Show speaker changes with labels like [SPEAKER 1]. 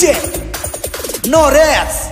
[SPEAKER 1] DJ Norex.